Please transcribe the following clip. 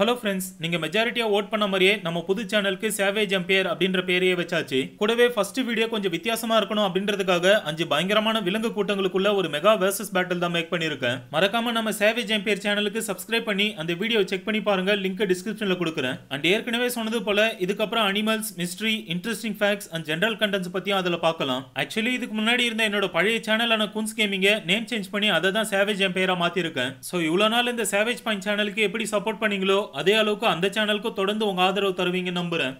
Hello friends நீங்க மெஜாரிட்டியா vote பண்ண மாதிரியே நம்ம புது சேனலுக்கு சேவேஜ் எம்பையர் அப்படின்ற பேரையே வச்சாச்சு. கூடவே ஃபர்ஸ்ட் வீடியோ கொஞ்சம் வித்தியாசமா இருக்கணும் அப்படின்றதுக்காக அஞ்சு பயங்கரமான விலங்கு கூட்டங்களுக்குள்ள ஒரு மெகா வேர்சஸ் பேட்டில் தான் மேக் பண்ணியிருக்கேன். மறக்காம நம்ம சேவேஜ் எம்பையர் சேனலுக்கு சப்ஸ்கிரைப் பண்ணி அந்த வீடியோ செக் பண்ணி பாருங்க லிங்க் டிஸ்கிரிப்ஷன்ல கொடுக்குறேன். அண்ட் ஏற்கனவே சொன்னது போல இதுக்கப்புறம் animals mystery interesting facts and general contents பத்தியும் அதில் பார்க்கலாம். ஆக்சுவலி இதுக்கு முன்னாடி இருந்த என்னோட பழைய சேனலான குன்ஸ் கேமிங்க நேம் சேஞ்ச் பண்ணி அதை தான் சேவேஜ் எம்பையரா மாத்திருக்கேன். ஸோ இவ்வளோ நாள் இந்த சேவேஜ் பாயிண்ட் சேனலுக்கு எப்படி சப்போர்ட் பண்ணீங்களோ அதே அளவுக்கு அந்த சேனலுக்கும் தொடர்ந்து உங்க ஆதரவு தருவீங்க நம்புறேன்.